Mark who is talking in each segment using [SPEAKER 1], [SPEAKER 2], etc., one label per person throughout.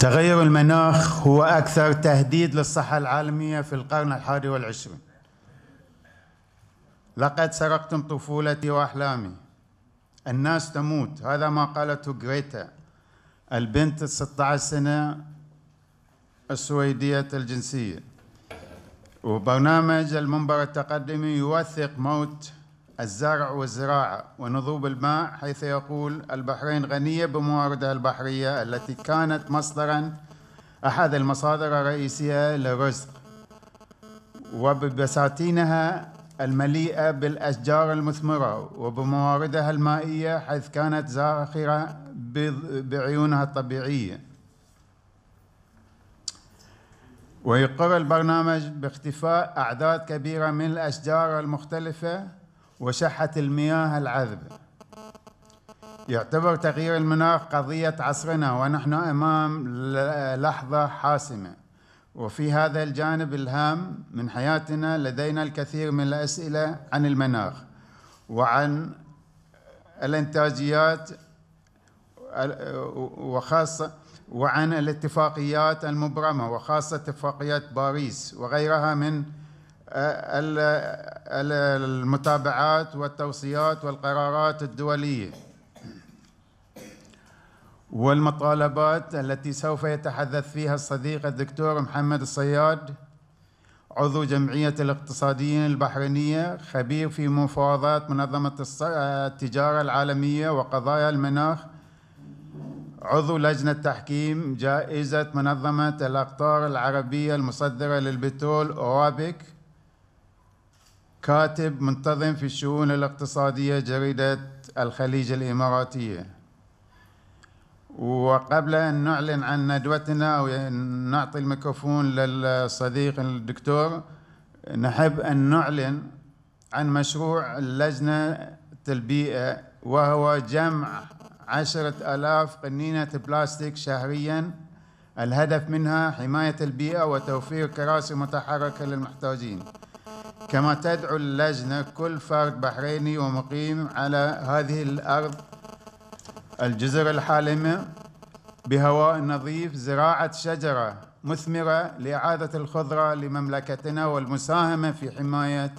[SPEAKER 1] تغير المناخ هو أكثر تهديد للصحة العالمية في القرن الحادي والعشرين. لقد سرقتم طفولتي وأحلامي. الناس تموت. هذا ما قالته غريتا البنت 16 سنة السويدية الجنسية. وبرنامج المنبر التقدمي يوثق موت الزرع والزراعة ونضوب الماء حيث يقول البحرين غنية بمواردها البحرية التي كانت مصدرا أحد المصادر الرئيسية للرزق. وببساتينها المليئة بالأشجار المثمرة وبمواردها المائية حيث كانت زاخرة بعيونها الطبيعية. ويقر البرنامج باختفاء أعداد كبيرة من الأشجار المختلفة وشحة المياه العذبة يعتبر تغيير المناخ قضية عصرنا ونحن أمام لحظة حاسمة. وفي هذا الجانب الهام من حياتنا لدينا الكثير من الأسئلة عن المناخ وعن الإنتاجيات وخاصة وعن الاتفاقيات المبرمة وخاصة اتفاقيات باريس وغيرها من المتابعات والتوصيات والقرارات الدولية والمطالبات التي سوف يتحدث فيها الصديق الدكتور محمد الصياد عضو جمعية الاقتصاديين البحرينية خبير في مفاوضات منظمة التجارة العالمية وقضايا المناخ عضو لجنة تحكيم جائزة منظمة الأقطار العربية المصدرة للبترول أوابك. كاتب منتظم في الشؤون الاقتصادية جريدة الخليج الإماراتية. وقبل أن نعلن عن ندوتنا أو نعطي الميكروفون للصديق الدكتور نحب أن نعلن عن مشروع اللجنة البيئة وهو جمع عشرة ألاف قنينة بلاستيك شهريا. الهدف منها حماية البيئة وتوفير كراسي متحركة للمحتاجين. كما تدعو اللجنة كل فرد بحريني ومقيم على هذه الأرض الجزر الحالمة بهواء نظيف زراعة شجرة مثمرة لإعادة الخضرة لمملكتنا والمساهمة في حماية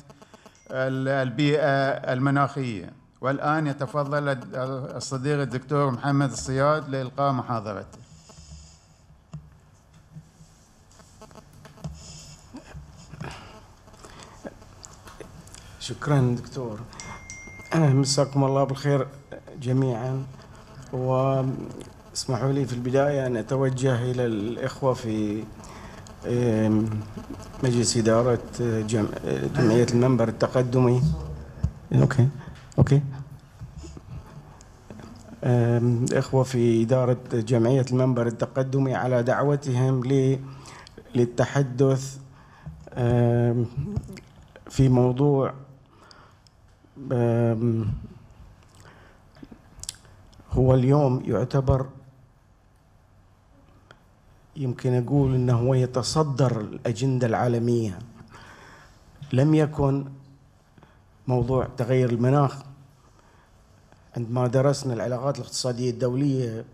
[SPEAKER 1] البيئة المناخية. والآن يتفضل الصديق الدكتور محمد الصياد لإلقاء محاضرته.
[SPEAKER 2] شكرا دكتور. مساكم الله بالخير جميعا. واسمحوا لي في البداية أن أتوجه إلى الإخوة في مجلس إدارة جمعية المنبر التقدمي. Okay. Okay. إخوة في إدارة جمعية المنبر التقدمي على دعوتهم للتحدث في موضوع هو اليوم يعتبر يمكن أقول أنه هو يتصدر الأجندة العالمية. لم يكن موضوع تغير المناخ. عندما درسنا العلاقات الاقتصادية الدولية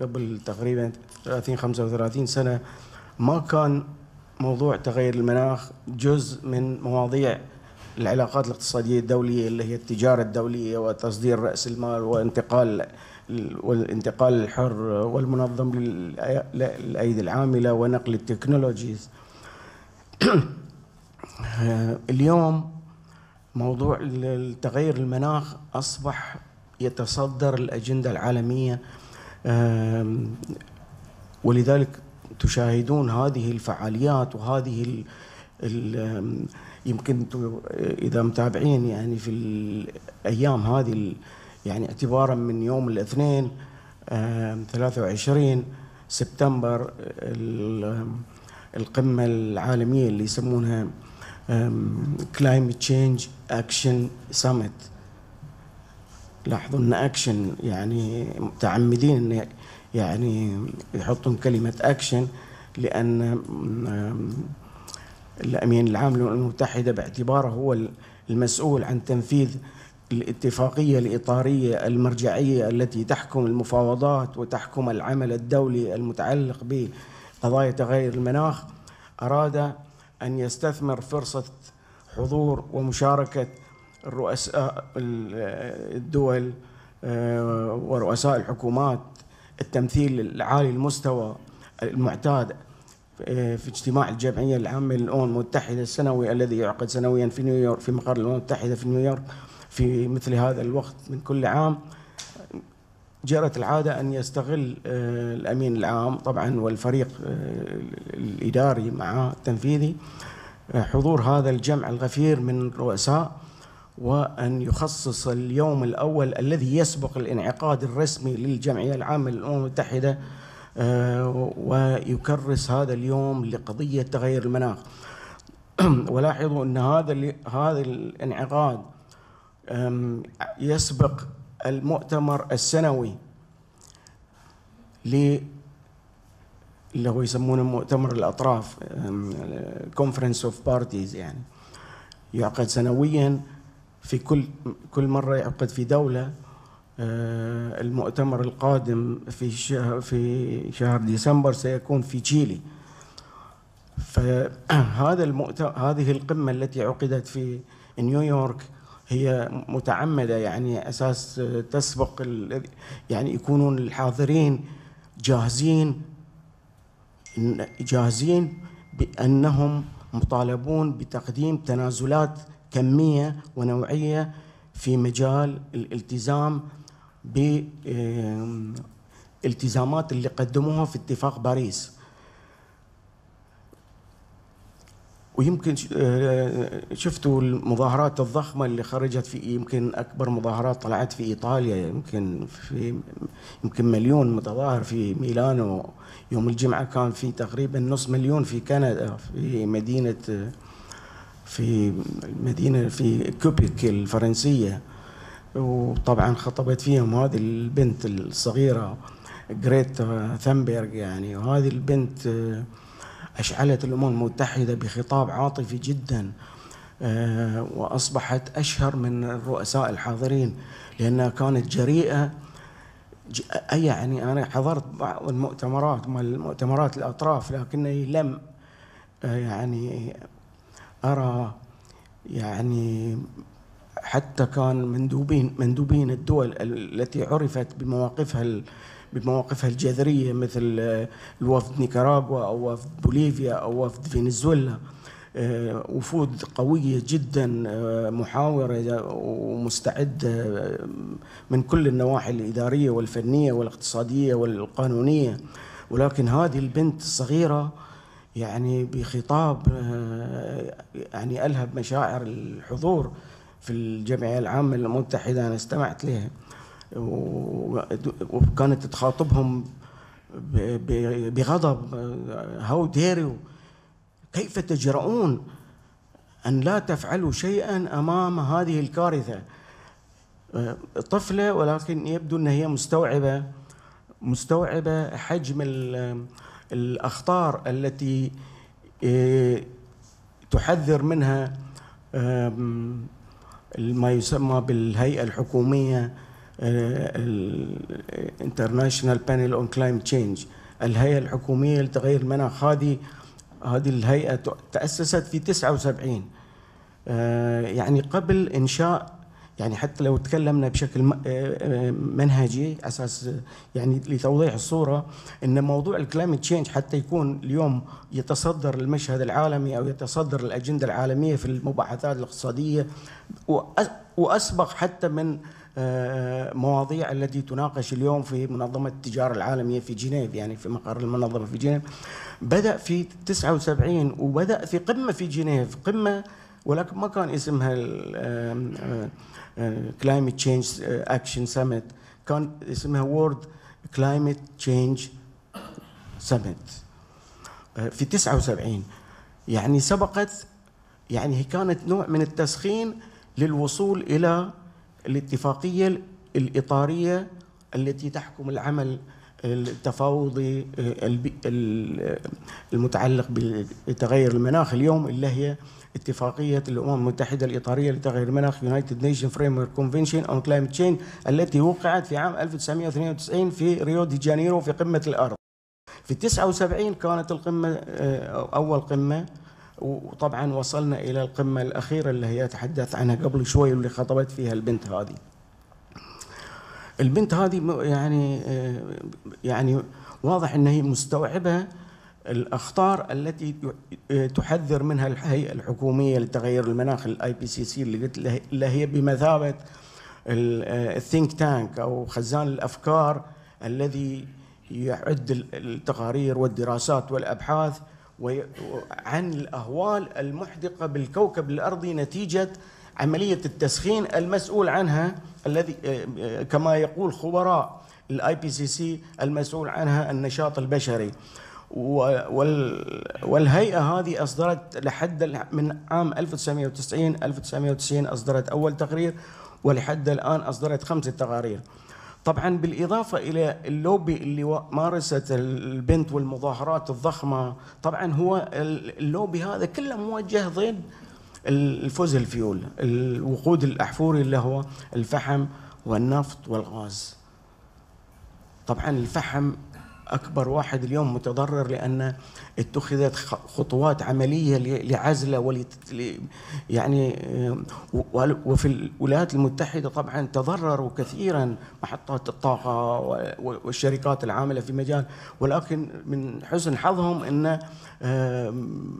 [SPEAKER 2] قبل تقريبا 30 35 سنة ما كان موضوع تغير المناخ جزء من مواضيع العلاقات الاقتصادية الدولية اللي هي التجارة الدولية وتصدير رأس المال وانتقال والانتقال الحر والمنظم للأيدي العاملة ونقل التكنولوجيز. اليوم موضوع تغير المناخ أصبح يتصدر الأجندة العالمية ولذلك تشاهدون هذه الفعاليات وهذه ال ال يمكن إذا متابعين يعني في الأيام هذه يعني اعتبارا من يوم الاثنين 23 سبتمبر القمة العالمية اللي يسمونها Climate Change Action Summit لاحظوا إن اكشن يعني متعمدين إن يعني يحطون كلمة اكشن لأن الأمين العام للأمم المتحدة باعتباره هو المسؤول عن تنفيذ الاتفاقية الإطارية المرجعية التي تحكم المفاوضات وتحكم العمل الدولي المتعلق بقضايا تغير المناخ. أراد أن يستثمر فرصة حضور ومشاركة الرؤساء الدول آه، ورؤساء الحكومات. التمثيل العالي المستوى المعتاد في اجتماع الجمعية العامة للأمم المتحدة السنوي الذي يعقد سنويا في نيويورك في مقر الأمم المتحدة في نيويورك في مثل هذا الوقت من كل عام. جرت العادة أن يستغل آه، الأمين العام طبعا والفريق الإداري مع التنفيذي حضور هذا الجمع الغفير من الرؤساء وأن يخصص اليوم الأول الذي يسبق الانعقاد الرسمي للجمعية العامة للأمم المتحدة آه، ويكرس هذا اليوم لقضية تغير المناخ. ولاحظوا أن هذا هذا الانعقاد يسبق المؤتمر السنوي ل اللي هو يسمونه مؤتمر الأطراف Conference of Parties يعني يعقد سنويا في كل كل مرة يعقد في دولة. آه، المؤتمر القادم في شهر في شهر ديسمبر سيكون في تشيلي. فهذا المؤتمر هذه القمة التي عقدت في نيويورك هي متعمدة يعني أساس تسبق يعني يكونون الحاضرين جاهزين جاهزين بأنهم مطالبون بتقديم تنازلات كمية ونوعية في مجال الالتزام بالالتزامات اللي قدموها في اتفاق باريس. ويمكن آه، شفتوا المظاهرات الضخمة اللي خرجت في يمكن أكبر مظاهرات طلعت في إيطاليا يمكن في يمكن مليون متظاهر في ميلانو. يوم الجمعة كان في تقريبا نص مليون في كندا في مدينة في المدينة في كوبيك الفرنسية. وطبعا خطبت فيهم هذه البنت الصغيرة جريتا ثنبرغ يعني. وهذه البنت آه، أشعلت الأمم المتحدة بخطاب عاطفي جدا آه، وأصبحت أشهر من الرؤساء الحاضرين لأنها كانت جريئة. يعني أنا حضرت بعض المؤتمرات مال المؤتمرات الأطراف لكنني لم آه، يعني أرى يعني حتى كان مندوبين مندوبين الدول التي عرفت بمواقفها بمواقفها الجذرية مثل الوفد نيكاراغوا أو وفد بوليفيا أو وفد فنزويلا آه، وفود قوية جدا آه، محاورة ومستعدة من كل النواحي الإدارية والفنية والاقتصادية والقانونية. ولكن هذه البنت الصغيره يعني بخطاب آه، يعني ألهب مشاعر الحضور. في الجمعية العامة المتحدة أنا استمعت لها وكانت تخاطبهم بغضب هاو ديريو كيف تجرؤون أن لا تفعلوا شيئا أمام هذه الكارثة؟ طفلة ولكن يبدو أن هي مستوعبة مستوعبة حجم الأخطار التي آه، تحذر منها ما يسمى بالهيئة الحكومية International Panel on Climate Change. الهيئة الحكومية لتغير المناخ. هذه هذه الهيئة تأسست في 79 آه، يعني قبل إنشاء يعني حتى لو تكلمنا بشكل آه، آه، منهجي أساس يعني لتوضيح الصورة إن موضوع ال climate change حتى يكون اليوم يتصدر المشهد العالمي أو يتصدر الأجندة العالمية في المباحثات الاقتصادية وأسبق حتى من آه، مواضيع التي تناقش اليوم في منظمة التجارة العالمية في جنيف يعني في مقر المنظمة في جنيف. بدأ في 79 وبدأ في قمة في جنيف قمة ولكن ما كان اسمها Climate Change Action Summit كان اسمها World Climate Change Summit في 79 يعني سبقت يعني هي كانت نوع من التسخين للوصول إلى الاتفاقية الإطارية التي تحكم العمل التفاوضي المتعلق بتغير المناخ اليوم اللي هي اتفاقية الأمم المتحدة الإطارية لتغير المناخ United Nation Framework Convention on Climate Change التي وقعت في عام 1992 في ريو دي جانيرو في قمة الأرض. في 79 كانت القمة آه، أول قمة وطبعا وصلنا إلى القمة الأخيرة اللي هي تحدث عنها قبل شوي واللي خطبت فيها البنت هذه. البنت هذه يعني آه، يعني واضح إن هي مستوعبة الأخطار التي تحذر منها الهيئة الحكومية لتغير المناخ ال IPCC اللي هي بمثابة ال think tank أو خزان الأفكار الذي يعد التقارير والدراسات والأبحاث عن الأهوال المحدقة بالكوكب الأرضي نتيجة عملية التسخين المسؤول عنها الذي كما يقول خبراء ال IPCC المسؤول عنها النشاط البشري. والهيئة هذه أصدرت لحد من عام 1990 1990 أصدرت أول تقرير ولحد الآن أصدرت خمسه تقارير. طبعا بالإضافة إلى اللوبي اللي مارست البنت والمظاهرات الضخمة طبعا هو اللوبي هذا كله موجه ضد الفوزل فيول الوقود الأحفوري اللي هو الفحم والنفط والغاز طبعا الفحم أكبر واحد اليوم متضرر لأن اتخذت خطوات عملية لعزلة ولت يعني وفي الولايات المتحدة طبعا تضرروا كثيرا محطات الطاقة والشركات العاملة في مجال ولكن من حسن حظهم إن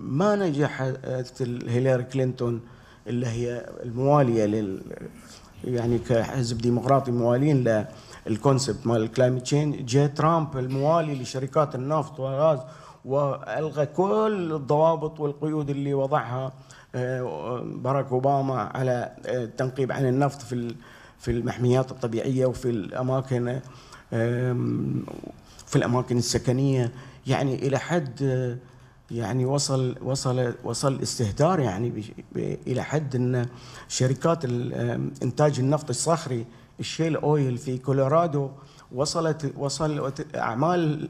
[SPEAKER 2] ما نجحت هيلاري كلينتون اللي هي الموالية لل يعني كحزب ديمقراطي موالين ال concept مال ال climate change جاء ترامب الموالي لشركات النفط والغاز وألغى كل الضوابط والقيود اللي وضعها آه، باراك أوباما على التنقيب عن النفط في في المحميات الطبيعية وفي الأماكن في الأماكن السكنية. يعني إلى حد يعني وصل وصل وصل استهتار يعني إلى حد إن شركات إنتاج النفط الصخري الشيل اويل في كولورادو وصلت وصل أعمال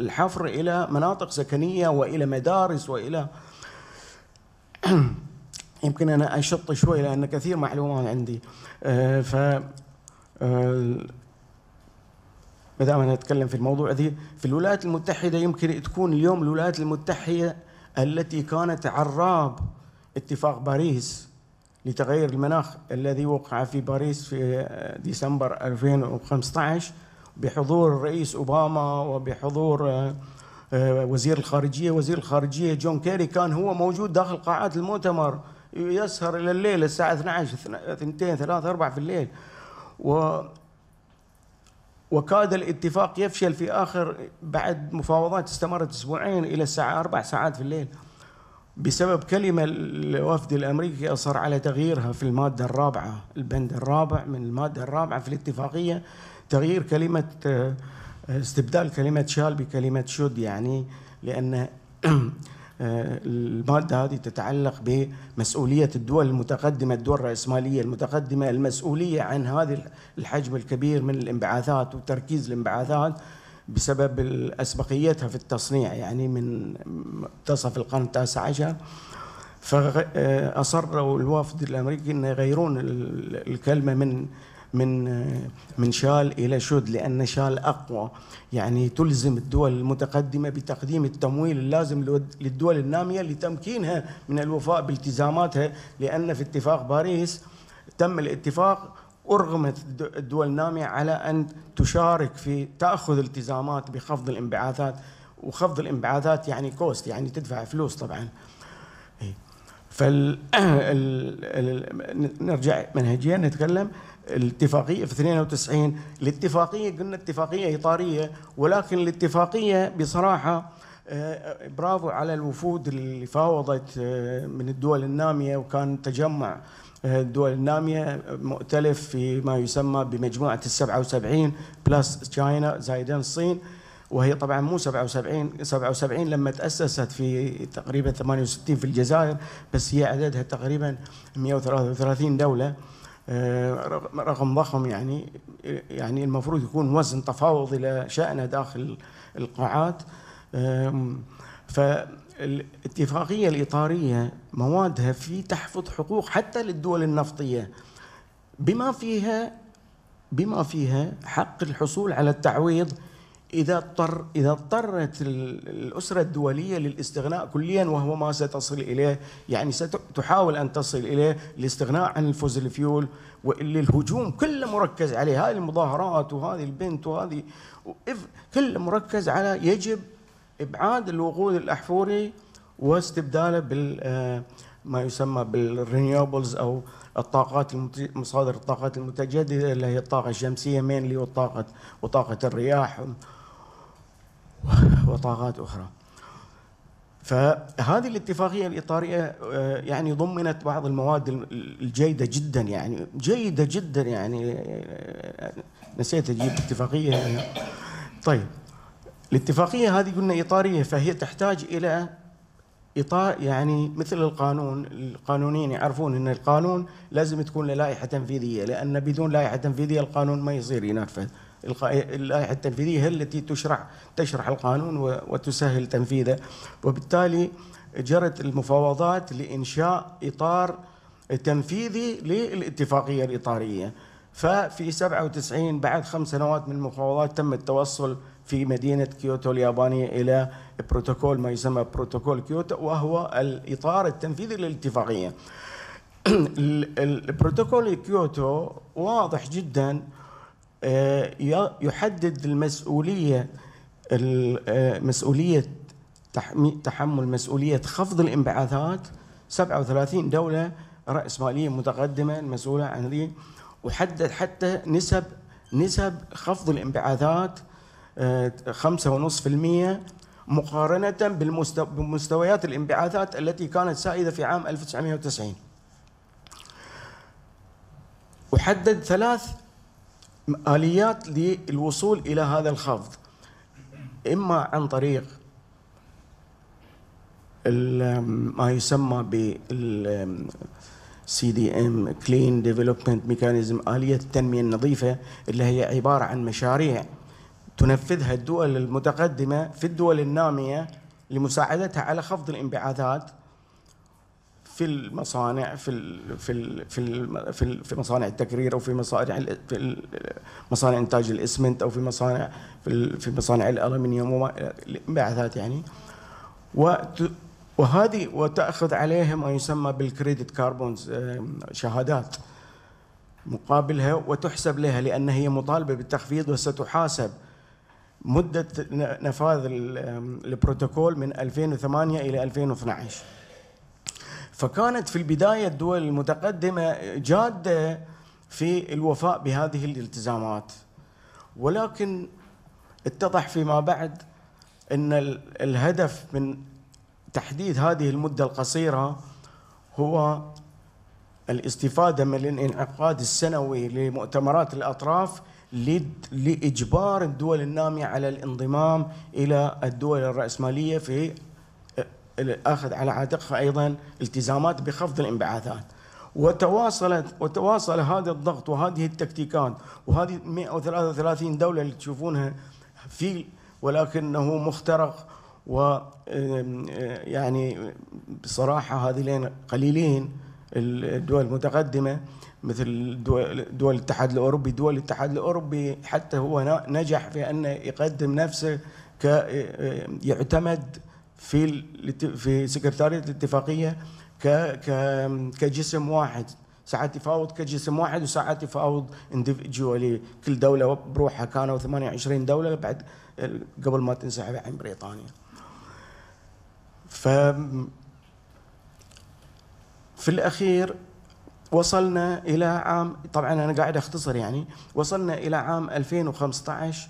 [SPEAKER 2] الحفر إلى مناطق سكنيه وإلى مدارس وإلى يمكن أنا أشط شوي لأن كثير معلومات عندي. آه، ف آه، ما دام أنا أتكلم في الموضوع ذي في الولايات المتحدة يمكن تكون اليوم الولايات المتحدة التي كانت عراب اتفاق باريس. لتغير المناخ الذي وقع في باريس في ديسمبر 2015 بحضور الرئيس أوباما وبحضور آه، آه، وزير الخارجية، وزير الخارجية جون كيري كان هو موجود داخل قاعات المؤتمر يسهر إلى الليل الساعة 12 2 3 4 في الليل. و وكاد الاتفاق يفشل في آخر بعد مفاوضات استمرت أسبوعين إلى الساعة 4 ساعات في الليل. بسبب كلمة الوفد الأمريكي أصر على تغييرها في المادة الرابعة البند الرابع من المادة الرابعة في الاتفاقية تغيير كلمة آه، استبدال كلمة شال بكلمة شد يعني لأن آه، المادة هذه تتعلق بمسؤولية الدول المتقدمة الدول الرأسمالية المتقدمة المسؤولية عن هذا الحجم الكبير من الانبعاثات وتركيز الانبعاثات. بسبب أسبقيتها في التصنيع يعني من منتصف القرن التاسع عشر. فأصروا الوفد الأمريكي أن يغيرون الكلمة من من من شال إلى شد لأن شال أقوى. يعني تلزم الدول المتقدمة بتقديم التمويل اللازم للدول النامية لتمكينها من الوفاء بالتزاماتها لأن في اتفاق باريس تم الاتفاق أرغمت الدول النامية على أن تشارك في تأخذ التزامات بخفض الانبعاثات. وخفض الانبعاثات يعني كوست يعني تدفع فلوس طبعا. إيه. فال نرجع منهجيا نتكلم. الاتفاقية في 92 الاتفاقية قلنا اتفاقية إطارية ولكن الاتفاقية بصراحة آه، برافو على الوفود اللي فاوضت آه، من الدول النامية وكان تجمع الدول النامية مؤتلف في ما يسمى بمجموعة السبعة وسبعين plus China زائدا الصين وهي طبعا مو 77 77 لما تأسست في تقريبا 68 في الجزائر بس هي عددها تقريبا 133 دولة. آه، رقم ضخم يعني يعني المفروض يكون وزن تفاوضي له شأنه داخل القاعات. فالاتفاقيه الإطارية موادها في تحفظ حقوق حتى للدول النفطية. بما فيها بما فيها حق الحصول على التعويض إذا اضطر إذا اضطرت الأسرة الدولية للاستغناء كليا وهو ما ستصل إليه يعني ستحاول أن تصل إليه الاستغناء عن الفوزل فيول واللي الهجوم كله مركز عليه. هذه المظاهرات وهذه البنت وهذه كله مركز على يجب إبعاد الوقود الأحفوري واستبداله بال آه، ما يسمى بال renewables أو الطاقات مصادر الطاقات المتجددة اللي هي الطاقة الشمسية mainly وطاقه وطاقة الرياح وطاقات أخرى. فهذه الاتفاقية الإطارية آه، يعني ضمنت بعض المواد الجيدة جدا يعني جيدة جدا يعني آه، نسيت أجيب اتفاقية طيب الاتفاقية هذه قلنا إطارية فهي تحتاج إلى إطار يعني مثل القانون القانونيين يعرفون إن القانون لازم تكون له لائحة تنفيذية لأن بدون لائحة تنفيذية القانون ما يصير ينفذ اللائحة التنفيذية هي التي تشرع تشرح القانون وتسهل تنفيذه. وبالتالي جرت المفاوضات لإنشاء إطار تنفيذي للاتفاقية الإطارية. ففي 97 بعد خمس سنوات من المفاوضات تم التوصل في مدينة كيوتو اليابانية إلى بروتوكول ما يسمى بروتوكول كيوتو وهو الإطار التنفيذي للاتفاقية البروتوكول كيوتو واضح جدا آه، يحدد المسؤولية آه، مسؤولية تحمل مسؤولية خفض الانبعاثات. 37 دولة رأسمالية متقدمة المسؤولة عن ذي. وحدد حتى نسب نسب خفض الانبعاثات خمسة ونصف في المية مقارنة بمستويات الانبعاثات التي كانت سائدة في عام 1990 وحدد ثلاث آليات للوصول إلى هذا الخفض. إما عن طريق ما يسمى بال CDM clean development mechanism آلية التنمية النظيفة اللي هي عبارة عن مشاريع تنفذها الدول المتقدمة في الدول النامية لمساعدتها على خفض الانبعاثات في المصانع في في في في, في مصانع التكرير أو في مصانع في مصانع إنتاج الإسمنت أو في مصانع في, في مصانع الالومنيوم الانبعاثات يعني. وهذه وتأخذ عليها ما يسمى بالكريدت كاربونز شهادات مقابلها وتحسب لها لأن هي مطالبة بالتخفيض وستحاسب مدة نفاذ البروتوكول من 2008 إلى 2012 فكانت في البداية الدول المتقدمة جادة في الوفاء بهذه الالتزامات. ولكن اتضح فيما بعد أن الهدف من تحديد هذه المدة القصيرة هو الاستفادة من الانعقاد السنوي لمؤتمرات الأطراف لإجبار الدول النامية على الانضمام إلى الدول الرأسمالية في الأخذ على عاتقها أيضا التزامات بخفض الانبعاثات. وتواصلت وتواصل هذا الضغط وهذه التكتيكات وهذه 133 دولة اللي تشوفونها في ولكنه مخترق و يعني بصراحة هذين قليلين الدول المتقدمة. مثل دول, الاتحاد الأوروبي. دول الاتحاد الأوروبي حتى هو نجح في انه يقدم نفسه ك يعتمد في في سكرتارية الاتفاقية ك كجسم واحد. ساعات يفاوض كجسم واحد وساعات يفاوض اندفجوالي كل دولة بروحها كانوا 28 دولة بعد قبل ما تنسحب عن بريطانيا. ف في الأخير وصلنا إلى عام طبعا أنا قاعد أختصر يعني وصلنا إلى عام 2015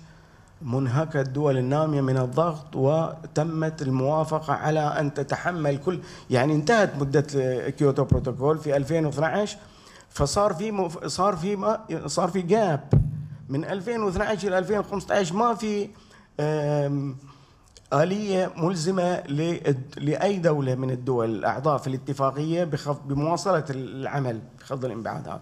[SPEAKER 2] منهكة الدول النامية من الضغط وتمت الموافقة على أن تتحمل كل يعني انتهت مدة كيوتو بروتوكول في 2012 فصار في. صار في ما... صار في جاب من 2012 إلى 2015 ما في آلية ملزمة لأي دولة من الدول الأعضاء في الاتفاقية بمواصلة العمل بخفض الانبعاثات.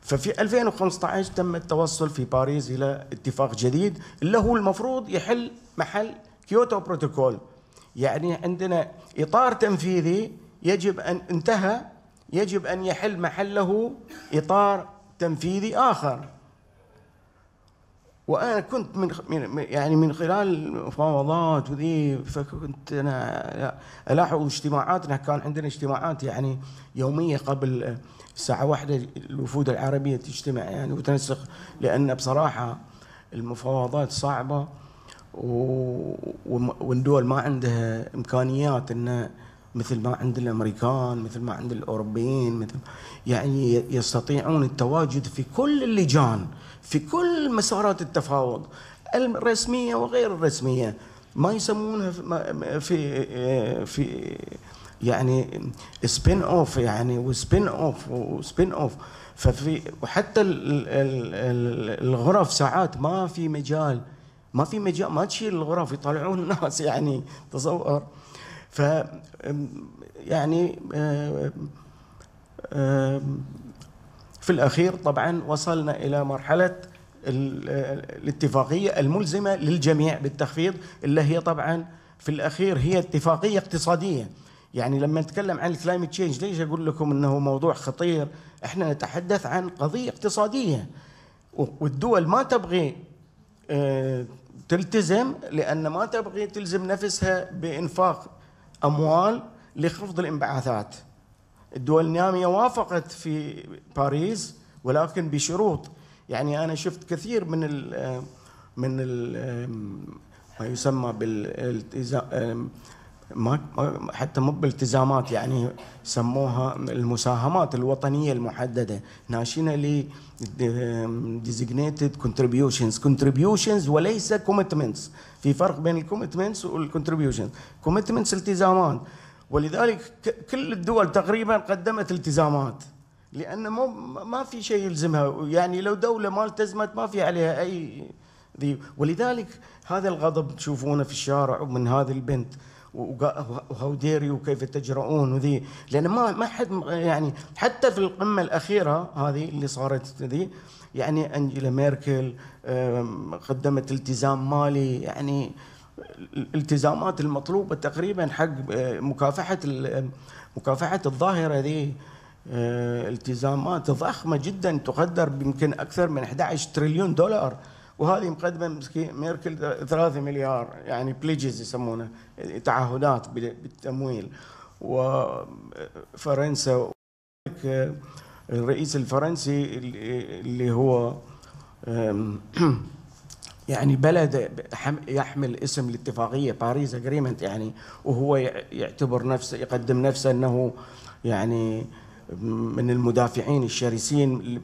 [SPEAKER 2] ففي 2015 تم التوصل في باريس إلى اتفاق جديد اللي هو المفروض يحل محل كيوتو بروتوكول. يعني عندنا إطار تنفيذي يجب أن انتهى يجب أن يحل محله إطار تنفيذي آخر. وأنا كنت من يعني من خلال المفاوضات وذي فكنت أنا ألاحظ اجتماعاتنا كان عندنا اجتماعات يعني يومية قبل الساعة واحدة الوفود العربية تجتمع يعني وتنسق لأن بصراحة المفاوضات صعبة والدول ما عندها إمكانيات انه مثل ما عند الأمريكان مثل ما عند الأوروبيين مثل يعني يستطيعون التواجد في كل اللجان. في كل مسارات التفاوض الرسمية وغير الرسمية. ما يسمونها في في يعني سبين اوف يعني وسبين اوف وسبين اوف ففي وحتى الغرف ساعات ما في مجال ما في مجال ما تشيل الغرف يطلعون الناس يعني تصور. ف يعني في الأخير طبعا وصلنا إلى مرحلة الاتفاقية الملزمة للجميع بالتخفيض اللي هي طبعا في الأخير هي اتفاقية اقتصادية. يعني لما نتكلم عن ال climate change ليش أقول لكم أنه موضوع خطير؟ إحنا نتحدث عن قضية اقتصادية. والدول ما تبغي آه، تلتزم لأن ما تبغي تلزم نفسها بإنفاق أموال لخفض الانبعاثات. الدول النامية وافقت في باريس ولكن بشروط. يعني أنا شفت كثير من ال من ال ما يسمى بالالتزام حتى مو بالتزامات يعني سموها المساهمات الوطنية المحددة. nationally designated contributions. Contributions وليس commitments. في فرق بين ال commitments وال contribution commitments التزامات. ولذلك كل الدول تقريبا قدمت التزامات لأن مو ما في شيء يلزمها يعني لو دولة ما التزمت ما في عليها أي ذي. ولذلك هذا الغضب تشوفونه في الشارع من هذه البنت وهاو ديري وكيف تجرؤون وذي. لأن ما ما حد يعني حتى في القمة الأخيرة هذه اللي صارت ذي يعني أنجيلا ميركل قدمت التزام مالي يعني الالتزامات المطلوبة تقريبا حق آه، مكافحة مكافحة الظاهرة ذي آه، التزامات ضخمة جدا تقدر بيمكن أكثر من 11 تريليون دولار. وهذه مقدمة ميركل 3 مليار يعني pledges يسمونه تعهدات بالتمويل. وفرنسا الرئيس الفرنسي اللي هو يعني بلد يحمل اسم الاتفاقية باريس agreement يعني وهو يعتبر نفسه يقدم نفسه أنه يعني من المدافعين الشرسين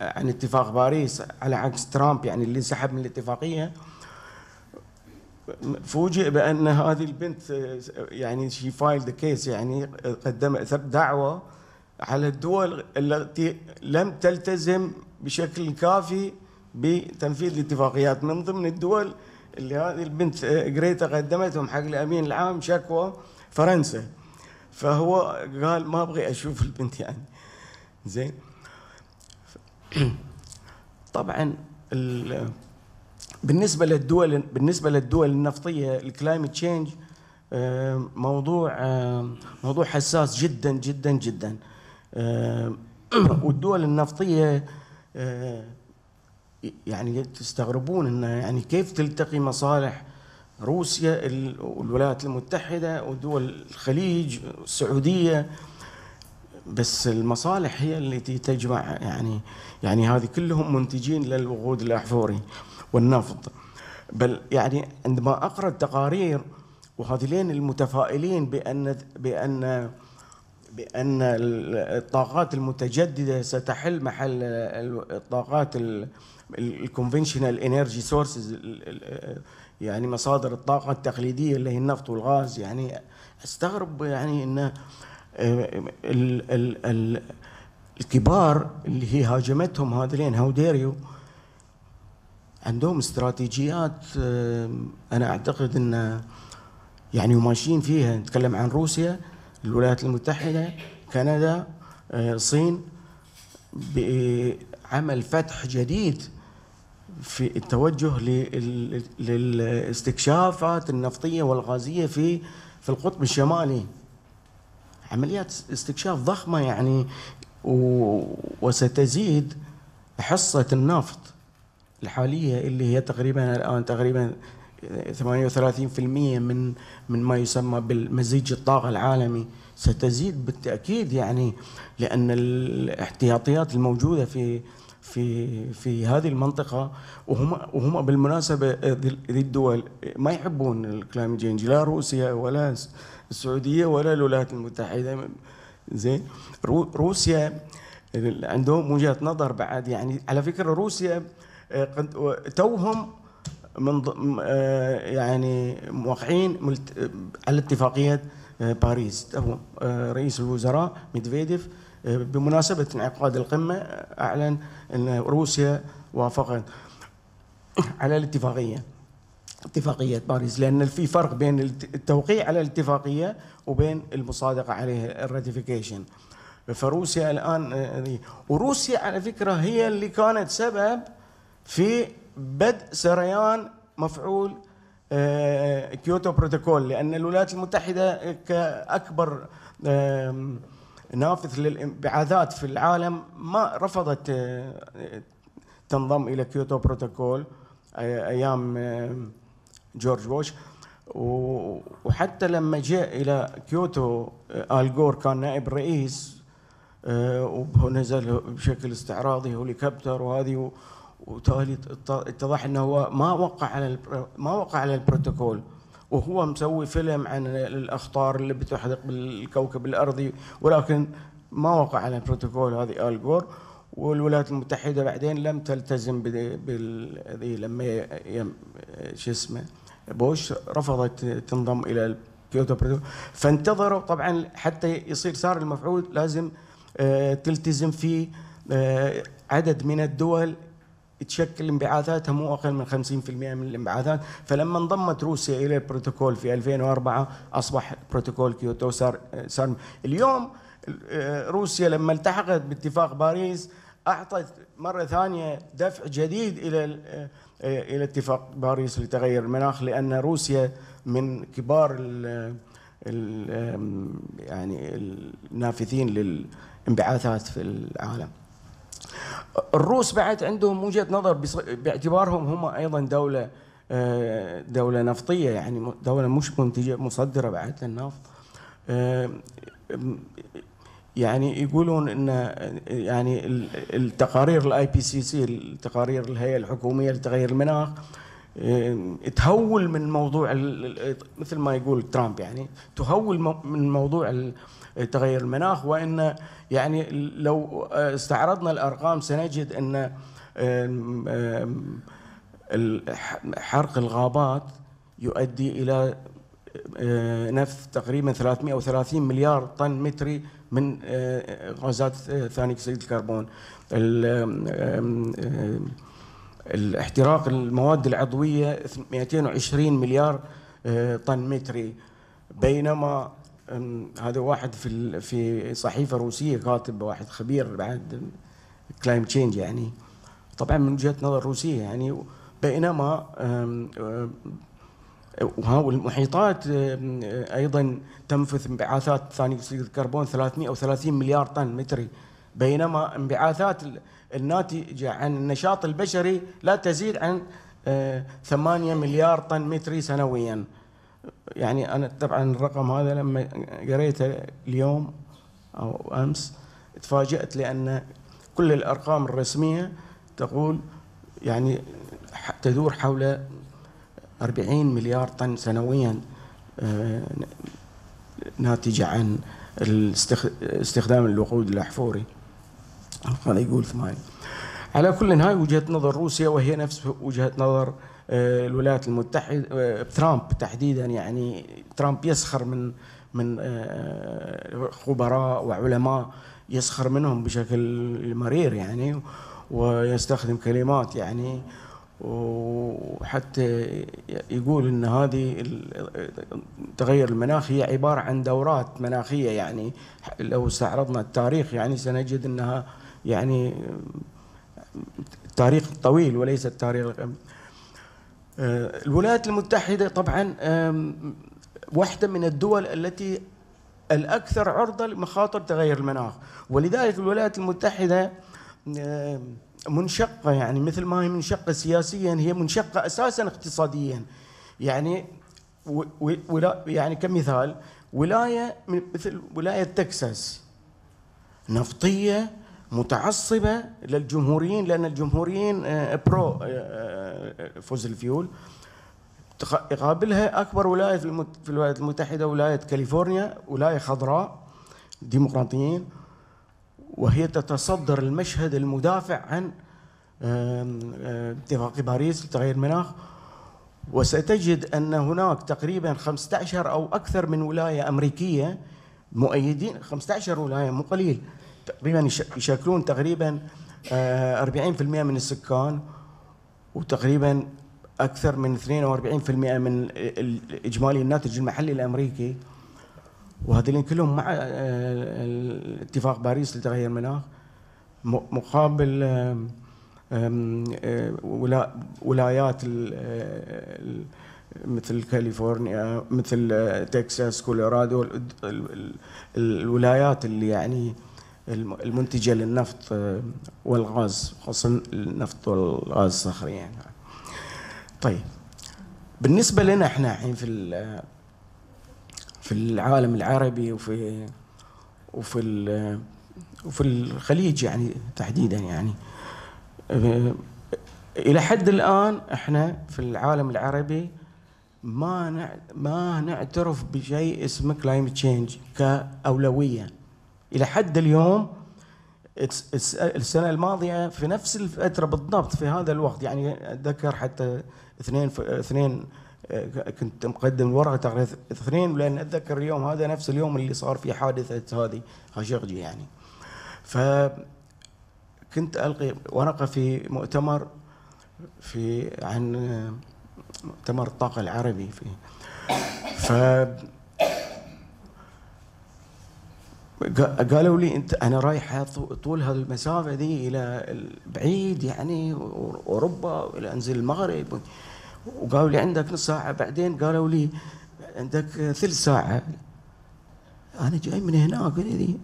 [SPEAKER 2] عن اتفاق باريس على عكس ترامب يعني اللي انسحب من الاتفاقية. فوجئ بأن هذه البنت يعني she file case يعني قدمت دعوى على الدول التي لم تلتزم بشكل كافي بتنفيذ الاتفاقيات. من ضمن الدول اللي هذه البنت جريتا قدمتهم حق الأمين العام شكوى فرنسا. فهو قال ما أبغي أشوف البنت يعني. زين. طبعا بالنسبة للدول بالنسبة للدول النفطية ال climate change موضوع موضوع حساس جدا جدا جدا. والدول النفطية يعني تستغربون انه يعني كيف تلتقي مصالح روسيا والولايات المتحدة ودول الخليج والسعوديه بس المصالح هي التي تجمع يعني يعني هذه كلهم منتجين للوقود الأحفوري والنفط. بل يعني عندما أقرأ التقارير وهذين المتفائلين بأن بأن بأن الطاقات المتجددة ستحل محل الطاقات ال conventional energy sources يعني مصادر الطاقة التقليدية اللي هي النفط والغاز. يعني أستغرب يعني إن الكبار اللي هي هاجمتهم هذين how dare you عندهم استراتيجيات أنا أعتقد إن يعني ماشيين فيها. نتكلم عن روسيا. الولايات المتحدة كندا الصين بعمل فتح جديد في التوجه لل- للاستكشافات النفطية والغازية في في القطب الشمالي. عمليات استكشاف ضخمة يعني وستزيد حصة النفط الحالية اللي هي تقريبا الآن تقريبا 38% من من ما يسمى بالمزيج الطاقة العالمي ستزيد بالتأكيد يعني لأن الاحتياطيات الموجودة في في في هذه المنطقة وهم وهم بالمناسبة ذي الدول ما يحبون ال climate change لا روسيا ولا السعودية ولا الولايات المتحدة. زين؟ رو- روسيا عندهم وجهة نظر بعد يعني. على فكرة روسيا توهم من آه، يعني موقعين ملت- آه، على اتفاقيه آه، باريس. رئيس الوزراء ميدفيديف بمناسبة انعقاد القمة أعلن إن روسيا وافقت على الاتفاقية اتفاقية باريس لأن في فرق بين الت- التوقيع على الاتفاقية وبين المصادقة عليها ال ratification فروسيا الآن آه، وروسيا على فكرة هي اللي كانت سبب في بدء سريان مفعول آه، كيوتو بروتوكول لأن الولايات المتحدة كأكبر نافث للانبعاثات في العالم ما رفضت آه، تنضم إلى كيوتو بروتوكول أي- أيام جورج بوش وحتى لما جاء إلى كيوتو آه، آل جور كان نائب رئيس آه، وهو نزل بشكل استعراضي هليكوبتر وهذه وتالي ات- اتضح إنه هو ما وقع على ما وقع على البروتوكول. وهو مسوي فيلم عن الأخطار اللي بتحدق بالكوكب الأرضي ولكن ما وقع على البروتوكول هذه آل جور والولايات المتحدة بعدين لم تلتزم بال لما شو اسمه بوش رفضت تنضم إلى كيوتو بروتوكول فانتظروا طبعا حتى يصير ساري المفعول لازم آه، تلتزم في آه، عدد من الدول تشكل انبعاثاتها مو أقل من 50% من الانبعاثات فلما انضمت روسيا إلى البروتوكول في 2004 أصبح بروتوكول كيوتو صار صار اليوم آه، روسيا لما التحقت باتفاق باريس أعطت مرة ثانية دفع جديد إلى ال- آه، إلى اتفاق باريس لتغير المناخ لأن روسيا من كبار ال ال يعني النافذين للانبعاثات في العالم. الروس بعد عندهم وجهة نظر باعتبارهم هم أيضا دولة آه، دولة نفطية يعني دولة مش منتجة مصدرة بعد للنفط. آه، يعني يقولون إن يعني ال- التقارير ال IPCC التقارير الهيئة الحكومية لتغير المناخ تهول من موضوع مثل ما يقول ترامب يعني تهول من موضوع تغير المناخ وإن يعني لو استعرضنا الأرقام سنجد إن حرق الغابات يؤدي إلى آه، نفث تقريبا 330 مليار طن متري من آه، غازات آه، ثاني أكسيد الكربون. الاحتراق المواد العضوية 220 مليار آه، طن متري. بينما هذا واحد في في صحيفة روسية كاتب واحد خبير بعد climate change يعني. طبعا من وجهة نظر روسية يعني. بينما والمحيطات أيضا تنفث انبعاثات ثاني أكسيد الكربون 330 مليار طن متري. بينما انبعاثات ال- الناتجه عن النشاط البشري لا تزيد عن أه، 8 مليار طن متري سنويا. يعني أنا طبعا الرقم هذا لما قريته اليوم أو أمس تفاجأت لأن كل الأرقام الرسمية تقول يعني تدور حول 40 مليار طن سنويا آه، ناتجة عن استخدام الوقود الأحفوري. هذا يقول ثمانية على كل هاي وجهة نظر روسيا وهي نفس وجهة نظر آه، الولايات المتحدة آه، ترامب تحديدا يعني ترامب يسخر من من آه، خبراء وعلماء يسخر منهم بشكل مرير يعني ويستخدم كلمات يعني وحتى يقول إن هذه ال- تغير المناخ هي عبارة عن دورات مناخية يعني لو استعرضنا التاريخ يعني سنجد إنها يعني تاريخ طويل وليس التاريخ آه، الولايات المتحدة طبعا واحدة من الدول التي الأكثر عرضة لمخاطر تغير المناخ. ولذلك الولايات المتحدة منشقة يعني مثل ما هي منشقة سياسيا هي منشقة أساسا اقتصاديا. يعني ولا يعني كمثال ولاية مثل ولاية تكساس نفطية متعصبة للجمهوريين لأن الجمهوريين آه، pro fossil fuel. يقابلها أكبر ولاية في الولايات المتحدة ولاية كاليفورنيا ولاية خضراء ديمقراطيين. وهي تتصدر المشهد المدافع عن اتفاق باريس لتغيير المناخ وستجد أن هناك تقريبا 15 أو أكثر من ولاية أمريكية مؤيدين 15 ولاية مو قليل تقريبا يشكلون تقريبا 40% آه، من السكان وتقريبا أكثر من 42% من اجمالي الناتج المحلي الأمريكي. وهذين كلهم مع آه، اتفاق باريس لتغير المناخ مقابل آه، ولايات مثل كاليفورنيا مثل تكساس كولورادو الولايات اللي يعني المنتجة للنفط آه، والغاز خاصة النفط والغاز الصخري يعني. طيب بالنسبة لنا إحنا الحين في في العالم العربي وفي وفي وفي الخليج يعني تحديدا يعني آه، إلى حد الآن إحنا في العالم العربي ما ما نعترف بشيء اسمه climate change كأولوية. إلى حد اليوم السنة الماضية في نفس الفترة بالضبط في هذا الوقت. يعني أتذكر حتى اثنين اثنين آه، كنت مقدم الورقة تقريبا اثنين لأن أتذكر اليوم هذا نفس اليوم اللي صار فيه حادثة هذه خاشقجي يعني. ف كنت ألقي ورقة في مؤتمر في عن مؤتمر الطاقة العربي في. ف قالوا لي انت أنا رايح طول هذه المسافه دي إلى بعيد يعني أوروبا إلى أنزل المغرب. وقالوا لي عندك نص ساعة. بعدين قالوا لي عندك ثلث ساعة. أنا جاي من هناك دي.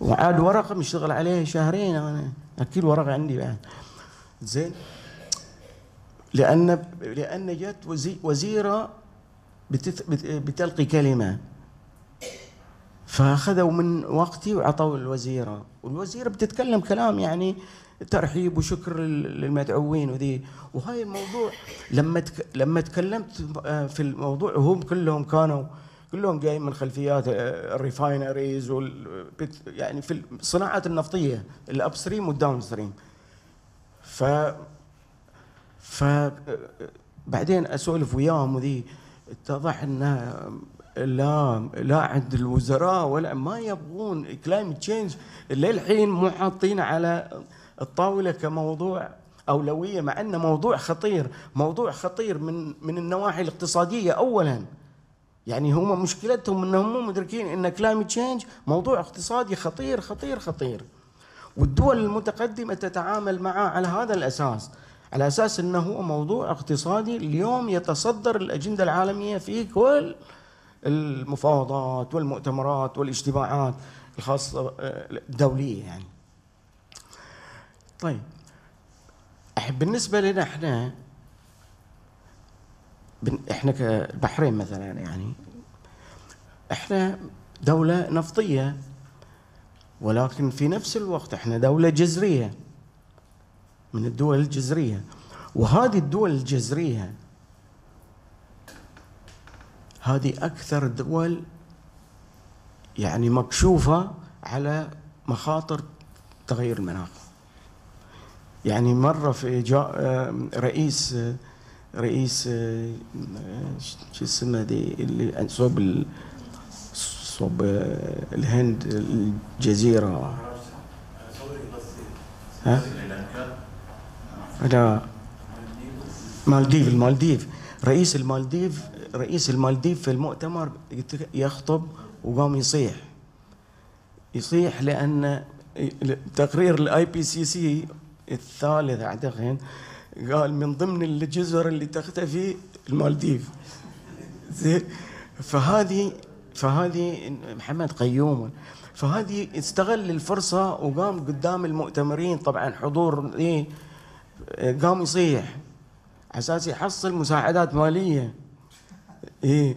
[SPEAKER 2] وعاد ورقه مشتغل عليه شهرين أنا. أكيد ورقه عندي بعد. زين. لأن لأن جت وزيرة بتلقي كلمة. فأخذوا من وقتي وعطوا الوزيره والوزيره بتتكلم كلام يعني ترحيب وشكر للمدعوين وذي. وهاي الموضوع لما تك لما تكلمت آه، في الموضوع هم كلهم كانوا كلهم جايين من خلفيات آه، ال refineries وال يعني في الصناعات النفطية ال upstream وال downstream ف ف آه، بعدين أسولف وياهم وذي. اتضح إنه لا لا عند الوزراء ولا ما يبغون climate change للحين مو حاطينه على الطاولة كموضوع أولوية مع انه موضوع خطير موضوع خطير من من النواحي الاقتصادية اولا. يعني هم مشكلتهم إنهم مو مدركين إن climate change موضوع اقتصادي خطير خطير خطير. والدول المتقدمة تتعامل معه على هذا الأساس على أساس إنه هو موضوع اقتصادي اليوم يتصدر الأجندة العالمية في كل المفاوضات والمؤتمرات والاجتماعات الخاصة الدولية يعني. طيب بالنسبة لنا إحنا إحنا كالبحرين مثلا يعني إحنا دولة نفطية ولكن في نفس الوقت إحنا دولة جزرية من الدول الجزرية. وهذه الدول الجزرية هذه أكثر الدول يعني مكشوفة على مخاطر تغير المناخ. يعني مرة في رئيس رئيس شو اسمه دي اللي صوب صوب الهند الجزيرة. ها؟ لا. مالديف المالديف. رئيس المالديف رئيس المالديف في المؤتمر يخطب وقام يصيح. يصيح لأن تقرير ال IPCC الثالث أعتقد قال من ضمن الجزر اللي تختفي المالديف. فهذه فهذه محمد قيوم. فهذه استغل الفرصة وقام قدام المؤتمرين. طبعا حضور إيه قام يصيح. على أساس يحصل مساعدات مالية. إيه.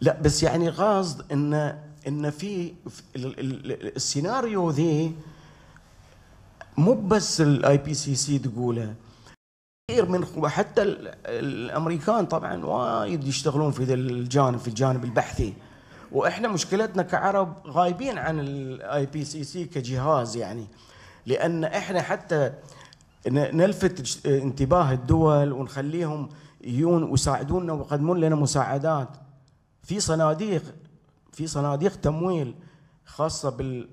[SPEAKER 2] لا بس يعني قصد إن إن في السيناريو ذي مو بس ال IPCC تقوله. كثير من حتى الأمريكان طبعا وايد يشتغلون في ذا الجانب في الجانب البحثي. وإحنا مشكلتنا كعرب غايبين عن ال IPCC كجهاز يعني. لأن إحنا حتى نلفت انتباه الدول ونخليهم يجون ويساعدونا ويقدمون لنا مساعدات. في صناديق في صناديق تمويل خاصة بال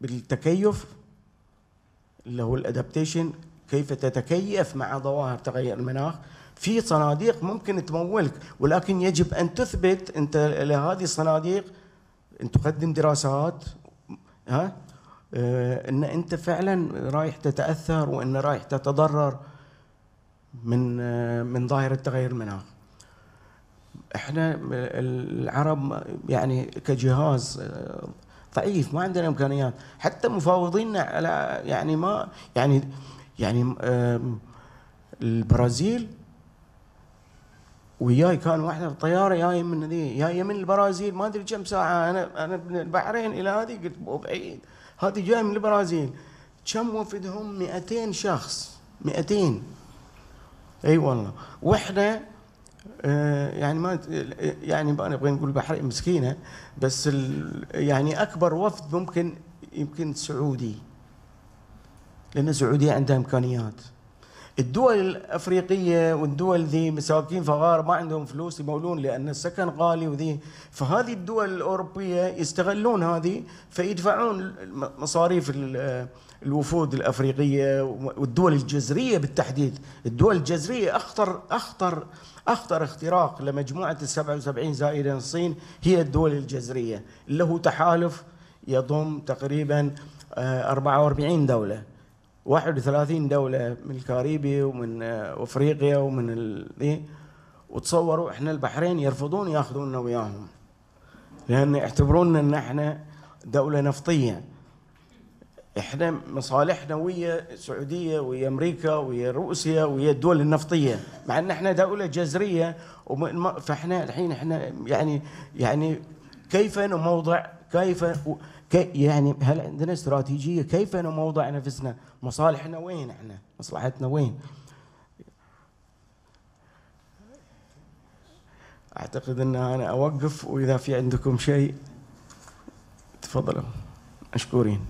[SPEAKER 2] بالتكيف اللي هو الادابتيشن كيف تتكيف مع ظواهر تغير المناخ. في صناديق ممكن تمولك ولكن يجب أن تثبت أنت لهذه الصناديق أن تقدم دراسات ها آه، إن أنت فعلا رايح تتأثر وإن رايح تتضرر. من آه، من ظاهره تغير المناخ. إحنا العرب يعني كجهاز آه، ضعيف ما عندنا إمكانيات. حتى مفاوضينا على يعني ما يعني يعني البرازيل وياي كان واحدة الطيارة جاية من ذي جاية من البرازيل. ما أدري كم ساعة أنا أنا من البحرين إلى هذه قلت مو بعيد. هذه جاية من البرازيل. كم وفدهم؟ 200 شخص. 200 إي والله. وإحنا آه يعني ما يعني ما نبغى نقول البحرين مسكينة بس يعني أكبر وفد ممكن يمكن سعودي لأن السعودية عندها إمكانيات. الدول الأفريقية والدول ذي مساكين فقار ما عندهم فلوس يمولون لأن السكن غالي وذي فهذه الدول الأوروبية يستغلون هذه فيدفعون مصاريف الوفود الأفريقية والدول الجزرية بالتحديد، الدول الجزرية أخطر أخطر أخطر اختراق لمجموعة ال 77 زائدا الصين هي الدول الجزرية. اللي هو تحالف يضم تقريبا 44 آه، دولة. 31 دولة من الكاريبي ومن آه، افريقيا ومن ذي وتصوروا إحنا البحرين يرفضون ياخذوننا وياهم. لأن يعتبروننا إن إحنا دولة نفطية. إحنا مصالحنا ويا السعودية ويا أمريكا ويا روسيا ويا الدول النفطية. مع إن إحنا دولة جزرية فإحنا الحين إحنا يعني يعني كيف نموضع كيف كي يعني هل عندنا استراتيجية كيف نموضع نفسنا؟ مصالحنا وين إحنا؟ مصلحتنا وين؟ أعتقد إن أنا أوقف وإذا في عندكم شيء تفضلوا. مشكورين.